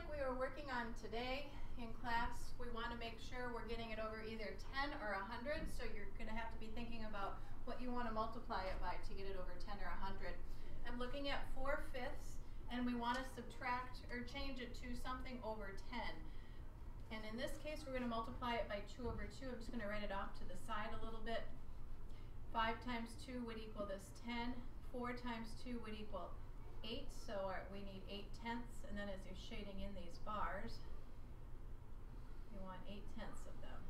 like we were working on today in class, we want to make sure we're getting it over either 10 or 100, so you're going to have to be thinking about what you want to multiply it by to get it over 10 or 100. I'm looking at 4 fifths, and we want to subtract or change it to something over 10. And in this case, we're going to multiply it by 2 over 2. I'm just going to write it off to the side a little bit. 5 times 2 would equal this 10. 4 times 2 would equal 8, so our, we need 8 tenths, and then as you're shading in these bars, you want 8 tenths of them.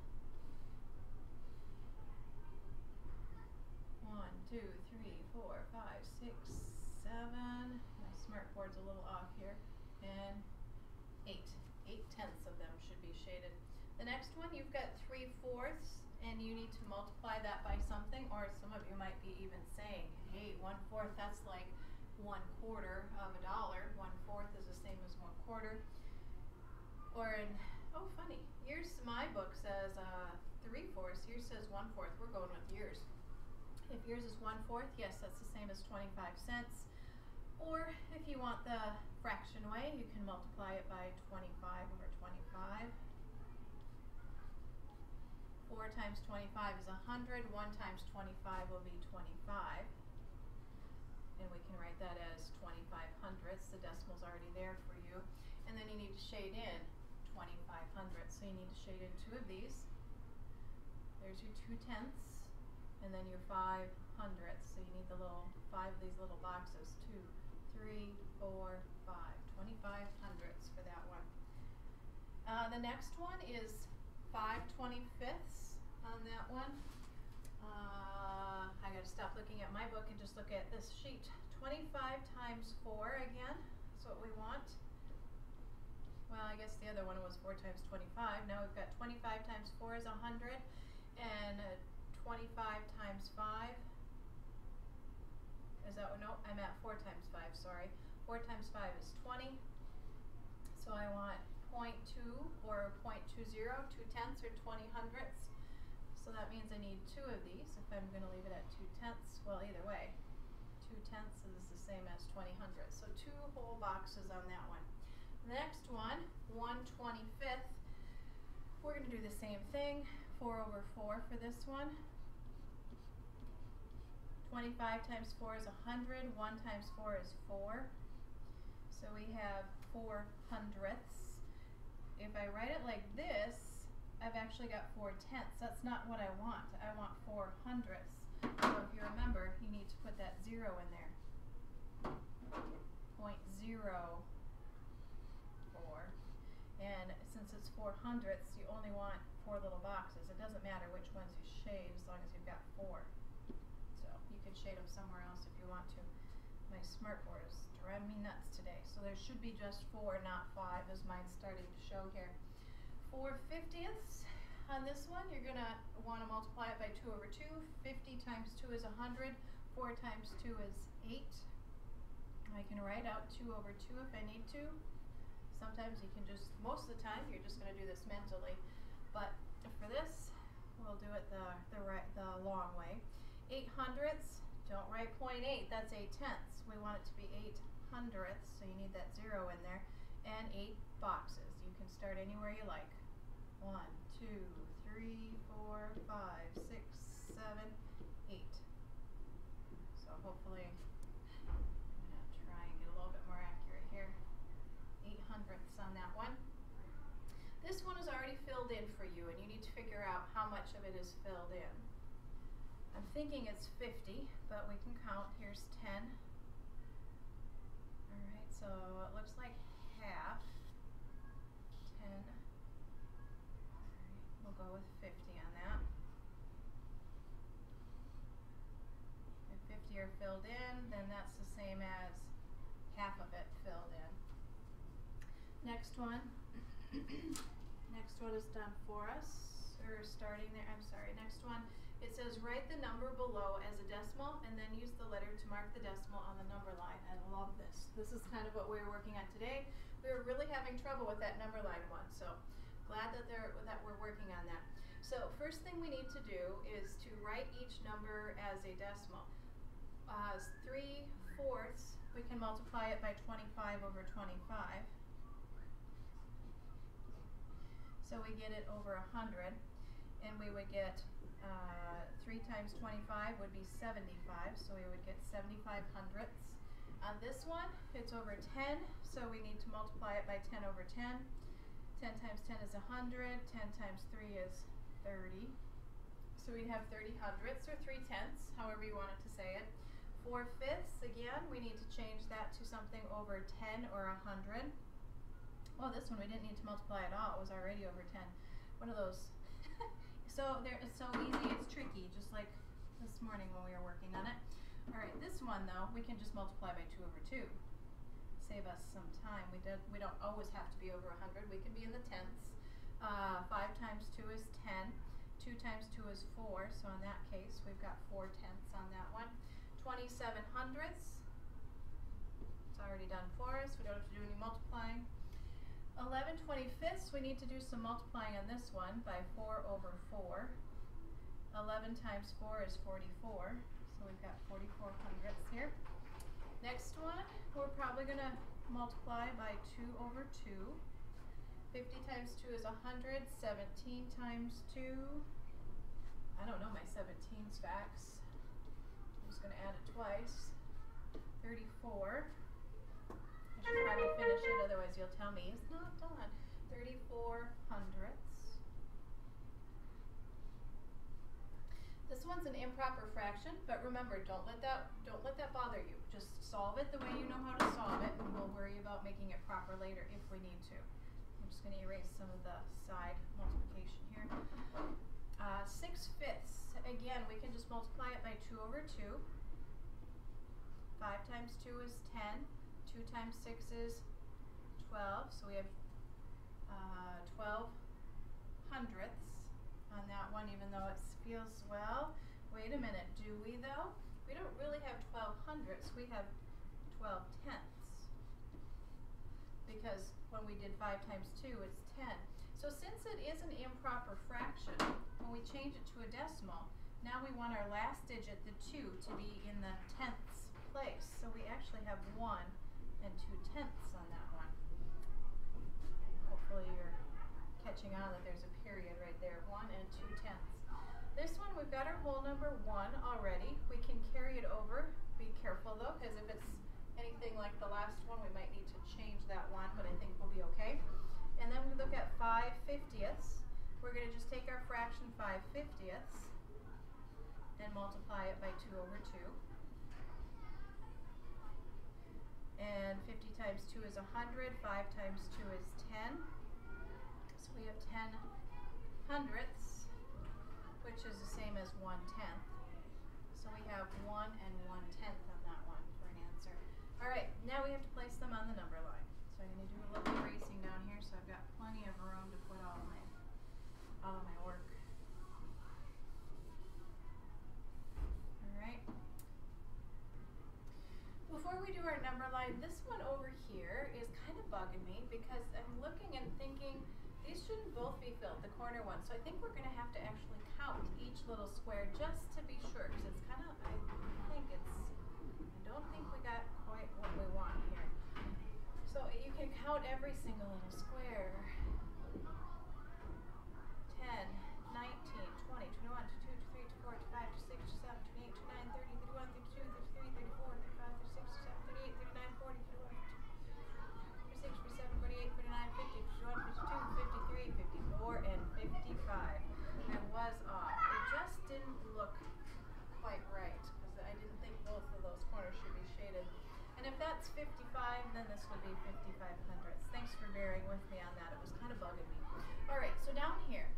1, 2, 3, 4, 5, 6, 7, my smart board's a little off here, and 8. 8 tenths of them should be shaded. The next one, you've got 3 fourths, and you need to multiply that by something, or some of you might be even saying, hey, 1 fourth, that's like one quarter of a dollar. One fourth is the same as one quarter. Or in, oh funny, yours, my book says uh, three fourths, yours says one fourth. We're going with yours. If yours is one fourth, yes, that's the same as 25 cents. Or if you want the fraction way, you can multiply it by 25 over 25. 4 times 25 is 100. 1 times 25 will be 25 and we can write that as 25 hundredths. The decimal's already there for you. And then you need to shade in 25 hundredths. So you need to shade in two of these. There's your two tenths, and then your five hundredths. So you need the little five of these little boxes. Two, three, four, five. 25 hundredths for that one. Uh, the next one is 5 25ths on that one. Uh, I got to stop looking at my book and just look at this sheet. 25 times 4 again, that's what we want. Well, I guess the other one was 4 times 25. Now we've got 25 times 4 is 100, and uh, 25 times 5 is that one? No, I'm at 4 times 5, sorry. 4 times 5 is 20. So I want 0.2 or 0.20, 2 tenths or 20 hundredths. So that means I need two of these if I'm going to leave it at 2 tenths. Well, either way, 2 tenths is the same as 20 hundredths. So two whole boxes on that one. The next one, 1 25th, we're going to do the same thing. 4 over 4 for this one. 25 times 4 is 100. 1 times 4 is 4. So we have 4 hundredths. If I write it like this, I've actually got four tenths. That's not what I want. I want four hundredths. So if you remember, you need to put that zero in there. Point zero four. And since it's four hundredths, you only want four little boxes. It doesn't matter which ones you shade as long as you've got four. So you can shade them somewhere else if you want to. My smart board is driving me nuts today. So there should be just four, not five, as mine's starting to show here. 4 fiftieths. On this one, you're going to want to multiply it by 2 over 2. 50 times 2 is 100. 4 times 2 is 8. I can write out 2 over 2 if I need to. Sometimes you can just, most of the time, you're just going to do this mentally. But for this, we'll do it the, the, right, the long way. 8 hundredths, don't write 0.8, that's 8 tenths. We want it to be 8 hundredths, so you need that 0 in there. And 8 boxes. You can start anywhere you like. One, two, three, four, five, six, seven, hopefully, I'm going to try and get a little bit more accurate here. Eight hundredths on that one. This one is already filled in for you, and you need to figure out how much of it is filled in. I'm thinking it's 50, but we can count. Here's 10. All right, so it looks like half. 10 We'll go with 50 on that. If 50 are filled in, then that's the same as half of it filled in. Next one. Next one is done for us. Or starting there, I'm sorry. Next one, it says write the number below as a decimal and then use the letter to mark the decimal on the number line. I love this. This is kind of what we were working on today. We were really having trouble with that number line one. So glad that, that we're working on that. So first thing we need to do is to write each number as a decimal. Uh, 3 fourths, we can multiply it by 25 over 25. So we get it over a hundred, and we would get, uh, three times twenty-five would be seventy-five, so we would get seventy-five hundredths. On this one, it's over ten, so we need to multiply it by ten over ten. Ten times ten is a hundred, ten times three is thirty. So we'd have thirty hundredths or three tenths, however you wanted to say it. Four fifths, again, we need to change that to something over ten or a hundred. Well, this one we didn't need to multiply at all, it was already over ten. One of those. so there, it's so easy, it's tricky, just like this morning when we were working on it. Alright, this one though, we can just multiply by two over two. Save us some time, we did, we don't always have to be over a hundred, we can be in the tenths. Uh, five times two is 10. 2 times two is four, so in that case, we've got four tenths on that one. Twenty-seven hundredths, it's already done for us, we don't have to do any multiplying. Eleven twenty-fifths, we need to do some multiplying on this one by four over four. Eleven times four is forty-four, so we've got forty-four hundredths here. Next one, we're probably gonna multiply by two over two. Fifty times two is a hundred, seventeen times two, I don't know my seventeens facts. I'm just gonna add it twice. Thirty-four. I should probably finish it, otherwise you'll tell me it's not done. Thirty-four hundredths. This one's an improper fraction, but remember, don't let that don't let that bother you. Just solve it the way you know how to solve it, and we'll worry about making it proper later if we need to. I'm just gonna erase some of the side multiplication here. Uh, six fifths. Again, we can just multiply it by two over two. Five times two is ten. Two times six is twelve, so we have uh, twelve hundredths on that one, even though it feels well. Wait a minute, do we though? We don't really have twelve hundredths, we have twelve tenths. Because when we did five times two, it's ten. So since it is an improper fraction, when we change it to a decimal, now we want our last digit, the two, to be in the tenths place. So we actually have one and two tenths on that one. Hopefully you're catching on that there's a period right there, one and two tenths. This one, we've got our whole number one already. We can carry it over. Be careful though, because if it's anything like the last one, we might need to change that one, but I think we'll be okay. And then we look at five fiftieths. We're gonna just take our fraction five fiftieths and multiply it by two over two. And fifty times two is 100. 5 times two is ten. So we have ten hundredths, which is the same as one tenth. So we have one and one tenth on that one for an answer. Alright, now we have to place them on the number line. So I'm gonna do a little erasing down here so I've got plenty of room to put all my all of my work. Alright. Before we do our number line, this one over here is kind of bugging me because I'm looking and thinking these shouldn't both be filled, the corner ones. So I think we're gonna have to actually count each little square just to be sure because it's kind of, I think it's, I don't think we got quite what we want here. So you can count every single little square. 10, 19, 20, 21, 22, 23, 24, 25, 26, 27, 28, 29, 30, 31, 32, 33, 34, 35, 36, 37, 38, 39, 40, 41, 46, 47, 48, 49, 50, 51, 52, 53, 54, and 55. I was off. It just didn't look quite right because I didn't think both of those corners should be shaded. And if that's 55, then this would be 55 hundredths. Thanks for bearing with me on that. It was kind of bugging me. All right, so down here,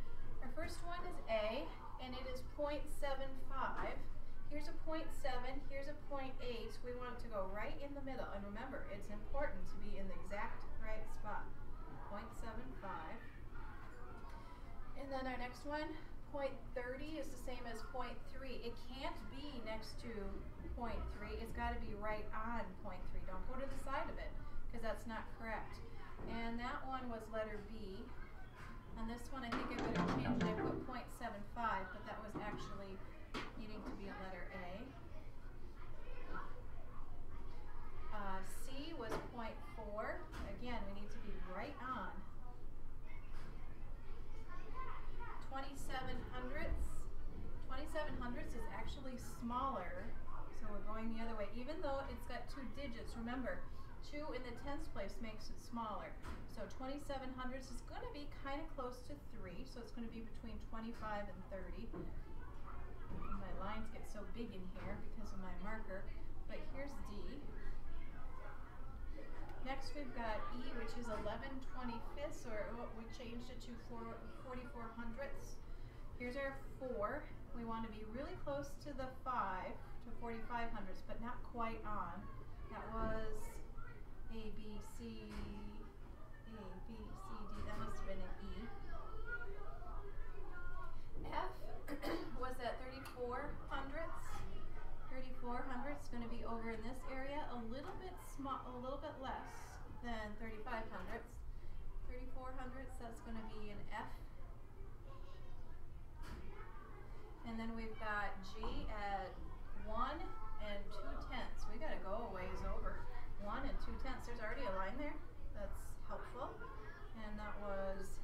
our first one is A, and it is 0.75. Here's a 0.7, here's a 0.8. We want it to go right in the middle. And remember, it's important to be in the exact right spot. 0.75. And then our next one, 0.30 is the same as 0.3. It can't be next to 0.3. It's got to be right on 0.3. Don't go to the side of it because that's not correct. And that one was letter B. And this one, I think I better change it. I put 0.75, but that was actually needing to be a letter A. Uh, C was 0.4. Again, we need to be right on. Digits, remember, two in the tens place makes it smaller. So twenty-seven hundredths is gonna be kinda close to three, so it's gonna be between twenty-five and thirty. My lines get so big in here because of my marker, but here's D. Next we've got E, which is eleven twenty-fifths, or what we changed it to four, forty-four hundredths. Here's our four. We want to be really close to the five, to forty-five hundredths, but not quite on. That was A, B, C, A, B, C, D. That must have been an E. F was at thirty-four hundredths. Thirty-four hundredths going to be over in this area, a little bit small, a little bit less than thirty-five hundredths. Thirty-four hundredths, that's going to be an F. And then we've got G at one and two tenths. We gotta go a ways over. One and two tenths. There's already a line there. That's helpful. And that was